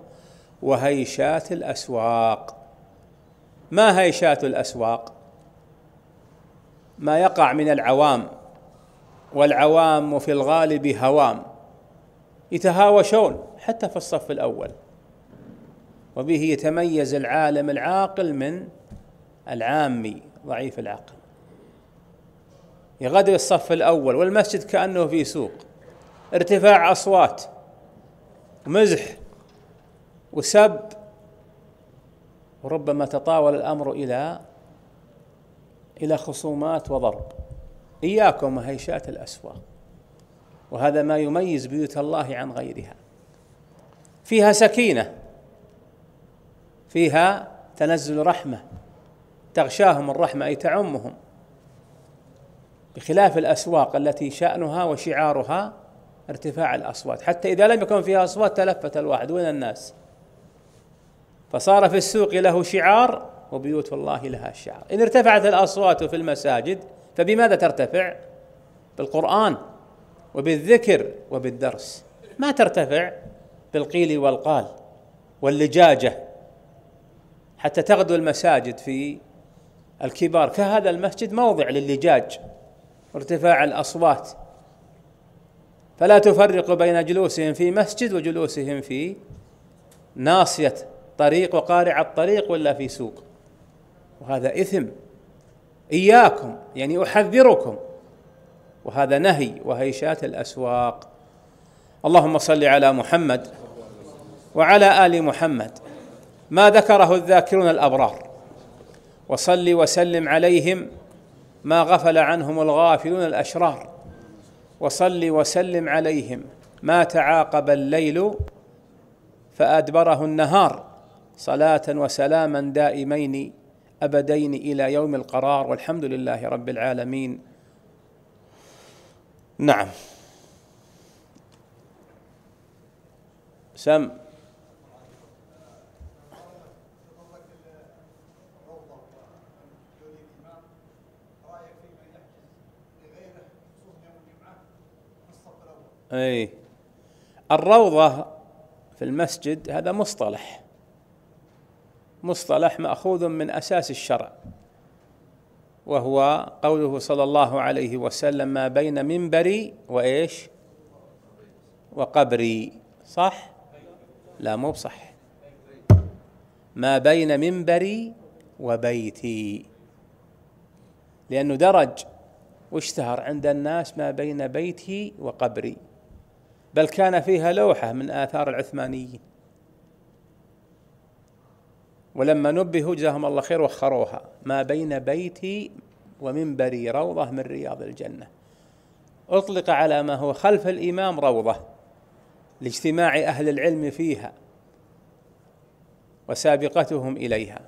وهيشات الأسواق. ما هيشات الأسواق؟ ما يقع من العوام والعوام في الغالب هوام. يتهاوشون. حتى في الصف الأول. وبه يتميز العالم العاقل من العامي ضعيف العقل. يغادر الصف الأول والمسجد كأنه في سوق. ارتفاع أصوات مزح وسب. وربما تطاول الأمر إلى إلى خصومات وضرب. إياكم وهيشات الأسواق. وهذا ما يميز بيوت الله عن غيرها. فيها سكينة فيها تنزل رحمة تغشاهم الرحمة أي تعمهم. بخلاف الأسواق التي شأنها وشعارها ارتفاع الأصوات. حتى إذا لم يكن فيها أصوات تلفت الواحد. وين الناس؟ فصار في السوق له شعار وبيوت الله لها شعار. إن ارتفعت الأصوات في المساجد فبماذا ترتفع؟ بالقرآن وبالذكر وبالدرس. ما ترتفع؟ بالقيل والقال واللجاجة حتى تغدو المساجد في الكبار. كهذا المسجد موضع للجاج وارتفاع الأصوات. فلا تفرق بين جلوسهم في مسجد وجلوسهم في ناصية طريق وقارع الطريق ولا في سوق. وهذا إثم. إياكم يعني أحذركم. وهذا نهي وهيشات الأسواق. اللهم صل على محمد وعلى آل محمد ما ذكره الذاكرون الأبرار. وصل وسلم عليهم ما غفل عنهم الغافلون الأشرار. وصل وسلم عليهم ما تعاقب الليل فأدبره النهار. صلاة وسلاما دائمين أبدين إلى يوم القرار. والحمد لله رب العالمين. نعم. سم. إي. الروضة في المسجد هذا مصطلح. مصطلح مأخوذ من أساس الشرع. وهو قوله صلى الله عليه وسلم ما بين منبري وإيش? وقبري. صح؟ لا مو بصح. ما بين منبري وبيتي. لأنه درج. واشتهر عند الناس ما بين بيتي وقبري. بل كان فيها لوحة من آثار العثمانيين. ولما نبهوا جزاهم الله خير وخروها. ما بين بيتي ومنبري روضة من رياض الجنة. أطلق على ما هو خلف الإمام روضة لاجتماع أهل العلم فيها وسابقتهم إليها.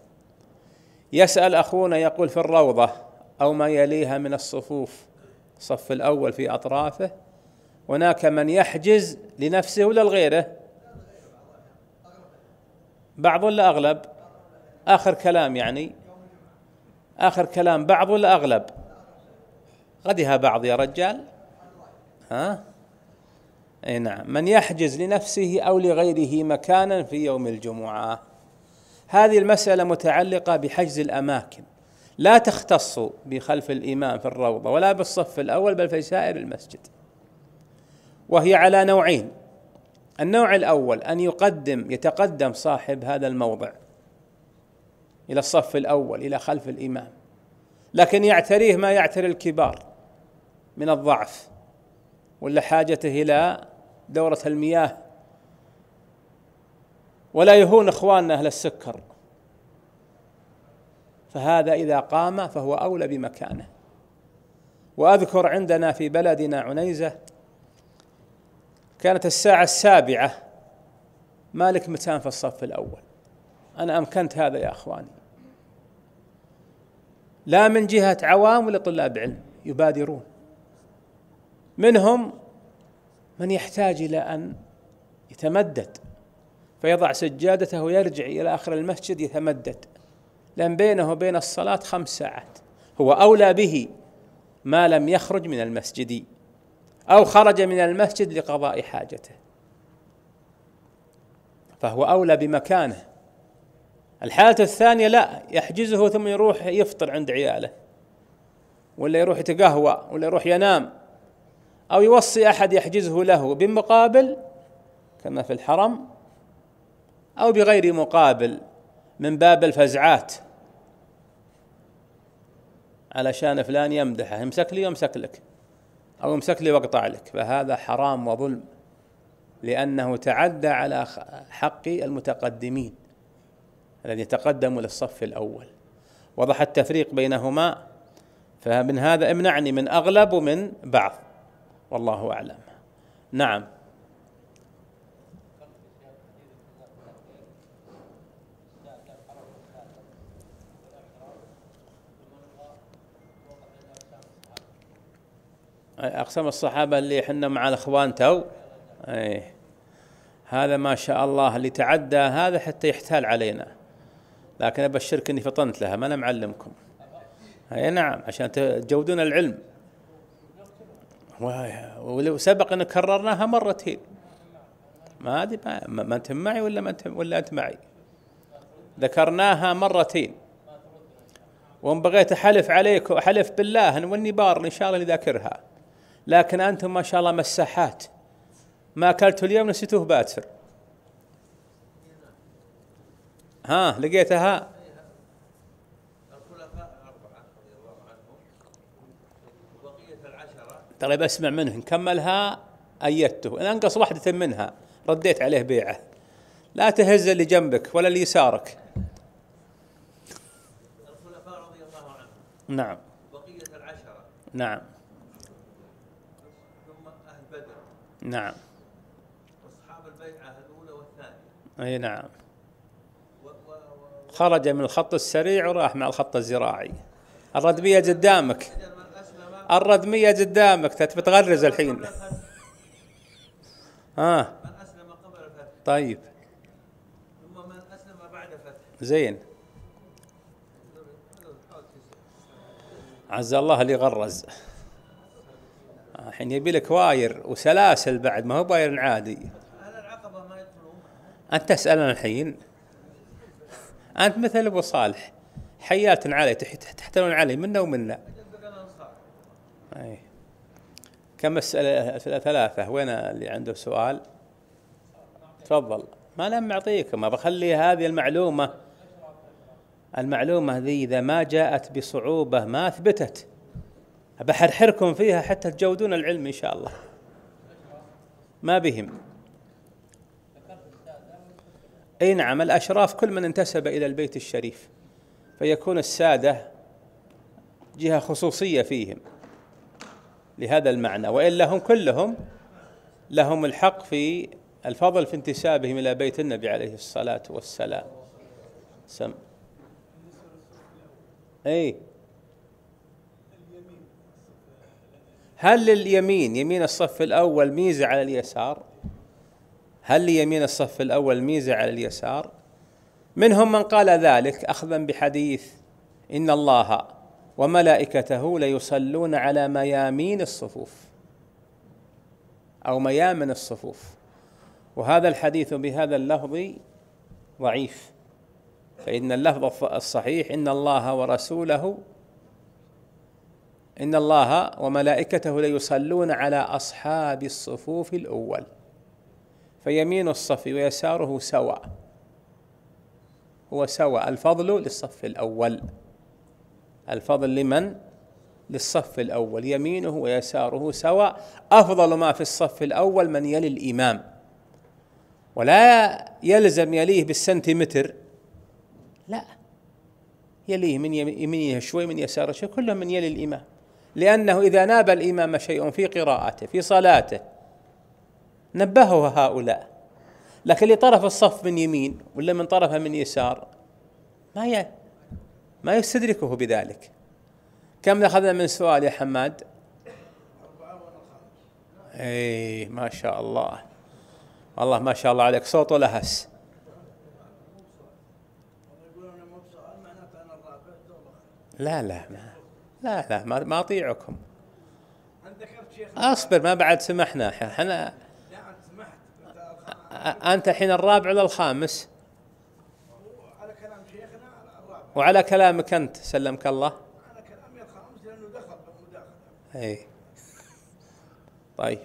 يسأل أخونا يقول في الروضة أو ما يليها من الصفوف. الصف الأول في أطرافه هناك من يحجز لنفسه ولا لغيره؟ بعض ولا أغلب؟ آخر كلام يعني. آخر كلام بعض ولا أغلب؟ غدها بعض يا رجال. ها؟ إي نعم. من يحجز لنفسه أو لغيره مكانا في يوم الجمعة. هذه المسألة متعلقة بحجز الأماكن. لا تختص بخلف الإمام في الروضة ولا بالصف الأول بل في سائر المسجد. وهي على نوعين. النوع الأول أن يقدم يتقدم صاحب هذا الموضع إلى الصف الأول إلى خلف الإمام. لكن يعتريه ما يعتري الكبار من الضعف ولا حاجته إلى دورة المياه. ولا يهون إخواننا أهل السكر. فهذا إذا قام فهو أولى بمكانه. وأذكر عندنا في بلدنا عنيزة كانت الساعة السابعة. مالك متان في الصف الأول. أنا أمكنت هذا يا أخواني. لا من جهة عوام ولا طلاب علم. يبادرون. منهم من يحتاج إلى أن يتمدد. فيضع سجادته ويرجع إلى آخر المسجد يتمدد. لأن بينه وبين الصلاة خمس ساعات. هو أولى به ما لم يخرج من المسجد. أو خرج من المسجد لقضاء حاجته. فهو أولى بمكانه. الحالة الثانية لا يحجزه ثم يروح يفطر عند عياله ولا يروح يتقهوى ولا يروح ينام أو يوصي أحد يحجزه له بمقابل كما في الحرم أو بغير مقابل من باب الفزعات. علشان فلان يمدحه يمسك لي يمسك لك. أو يمسك لي وأقطع لك. فهذا حرام وظلم لأنه تعدى على حق المتقدمين الذي تقدموا للصف الأول. وضح التفريق بينهما فمن هذا امنعني من أغلب ومن بعض والله أعلم. نعم. أقسام الصحابة اللي إحنا مع الإخوان تو. أي هذا ما شاء الله اللي تعدى هذا حتى يحتال علينا. لكن أبشرك أني فطنت لها ما أنا معلمكم. أي نعم عشان تجودون العلم. ولو سبق إن كررناها مرتين ما أدري ما, ما أنت معي ولا ما أنت ولا أنت معي. ذكرناها مرتين وإن بغيت أحلف عليك احلف بالله واني بار إن شاء الله ذاكرها. لكن أنتم ما شاء الله مساحات. ما اكلته اليوم نسيتوه باتر. ها لقيتها؟ ترى بسمع منه. نكملها؟ أيدته. إن أنقص واحدة منها. رديت عليه بيعه. لا تهز اللي جنبك ولا اللي يسارك. الخلفاء رضي الله عنهم. نعم. بقية العشرة. نعم ثم أهل بدر نعم. وأصحاب البيعة الأولى والثانية. أي نعم. و و و خرج من الخط السريع وراح مع الخط الزراعي. الردمية قدامك. الردمية قدامك. تتغرز الحين. ها من أسلم قبل الفتح. طيب. ثم من أسلم بعد الفتح. زين. عز الله اللي غرز. الحين يبي لك واير وسلاسل بعد ما هو باير عادي. أهل العقبة ما يدخلون؟ أنت تسألنا الحين. أنت مثل أبو صالح حيات علي تح- تحتلون علي منا ومنا. أي. كم مسألة ثلاثة وين اللي عنده سؤال؟ تفضل. ما لم معطيكم بخلي هذه المعلومة. المعلومة ذي إذا ما جاءت بصعوبة ما أثبتت. بحرحركم فيها حتى تجودون العلم إن شاء الله. ما بهم. أي نعم الأشراف كل من انتسب إلى البيت الشريف فيكون السادة جهة خصوصية فيهم لهذا المعنى. والا هم كلهم لهم الحق في الفضل في انتسابهم إلى بيت النبي عليه الصلاة والسلام. سم. اي هل لليمين يمين الصف الأول ميزة على اليسار؟ هل ليمين الصف الأول ميزة على اليسار؟ منهم من قال ذلك أخذا بحديث إن الله وملائكته ليصلون على ميامين الصفوف أو ميامن الصفوف. وهذا الحديث بهذا اللفظ ضعيف فإن اللفظ الصحيح إن الله ورسوله إن الله وملائكته ليصلون على أصحاب الصفوف الأول فيمين الصف ويساره سواء هو سواء الفضل للصف الأول الفضل لمن؟ للصف الأول يمينه ويساره سواء أفضل ما في الصف الأول من يلي الإمام ولا يلزم يليه بالسنتيمتر لا يليه من يمينه شوي من يساره شوي كلهم من يلي الإمام لأنه إذا ناب الإمام شيء في قراءته في صلاته نبهوا هؤلاء. لكن اللي طرف الصف من يمين ولا من طرفه من يسار ما ي... ما يستدركه بذلك. كم أخذنا من سؤال يا حماد؟ اي ما شاء الله. والله ما شاء الله عليك صوت لهس لا لا ما لا لا ما, ما اطيعكم. اصبر ما بعد سمحنا. إحنا أنت الحين الرابع ولا الخامس. على كلام شيخنا الرابع. وعلى كلامك أنت سلمك الله. على كلامي الخامس لأنه دخل بالمداخلة. أي طيب.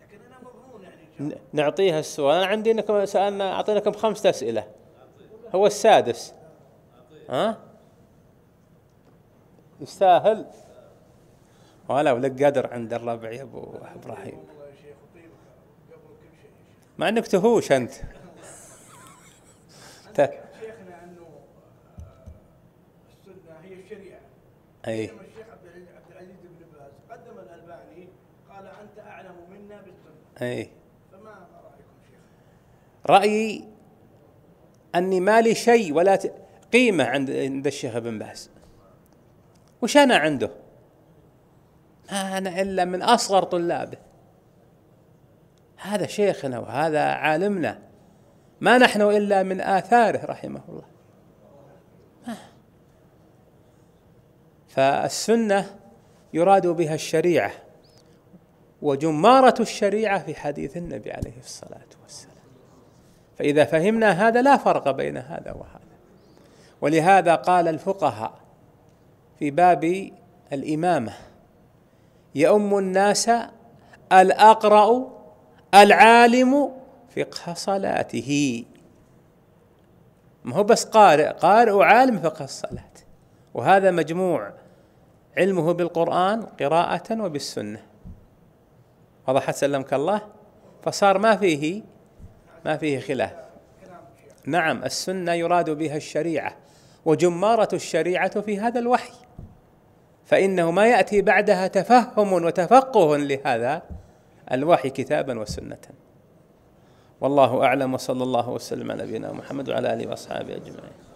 لكن أنا مضمون يعني نعطيها السؤال. أنا عندي إنكم سألنا أعطيناكم خمسة أسئلة. هو السادس. ها؟ يستاهل. ولا ولك قدر عند الربع يا أبو إبراهيم. والله يا شيخ طيبك قبل كل شيء مع أنك تهوش أنت. [laughs] شيخنا أنه آه، السنة هي الشريعة. أي. الشيخ عبد العزيز بن باز قدم الألباني قال أنت أعلم منا بالسنة. أي. فما رأيكم شيخ؟ رأيي أني ما لي شيء ولا قيمة عند عند الشيخ ابن باز. وش أنا عنده؟ ما أنا إلا من أصغر طلابه. هذا شيخنا وهذا عالمنا. ما نحن إلا من آثاره رحمه الله. ما. فالسنة يراد بها الشريعة وجمارة الشريعة في حديث النبي عليه الصلاة والسلام. فإذا فهمنا هذا لا فرق بين هذا وهذا. ولهذا قال الفقهاء في باب الإمامة. يؤم الناس الأقرأ العالم فقه صلاته. ما هو بس قارئ قارئ وعالم فقه الصلاة. وهذا مجموع علمه بالقرآن قراءة وبالسنة. وضحت سلمك الله. فصار ما فيه ما فيه خلاف. نعم السنة يراد بها الشريعة وجمارة الشريعة في هذا الوحي. فإنه ما يأتي بعدها تفهم وتفقه لهذا الوحي كتابا وسنة. والله أعلم وصلى الله وسلم على نبينا محمد وعلى آله وأصحابه أجمعين.